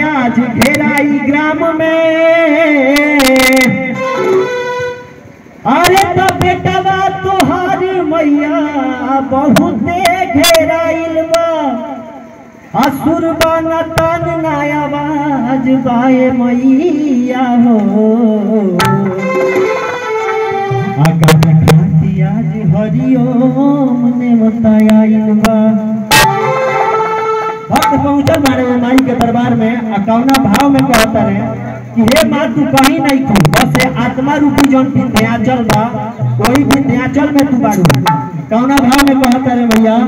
आज घेराई ग्राम में। अरे तो बेटवा तोहार मैया, बहुते घेराइल बा। असुर बन तन ना आवाज़ बाए मैया हो। आगा आज हरिओम ने बताया में भाव में कहता रहे कि हे माँ तू कहीं नहीं थी। बस ये आत्मा रूपी जौन विंध्याचल बा वही विंध्याचल में तू बाड़ू कौना भाव में कहता रहे भैया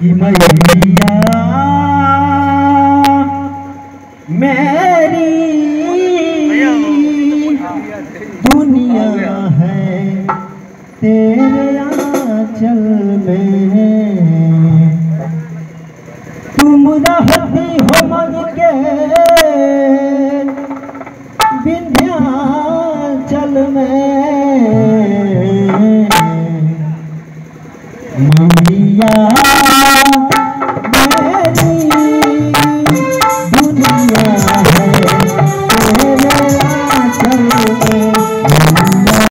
कि मैया मेरी दुनिया है तेरे आंचल में Maria.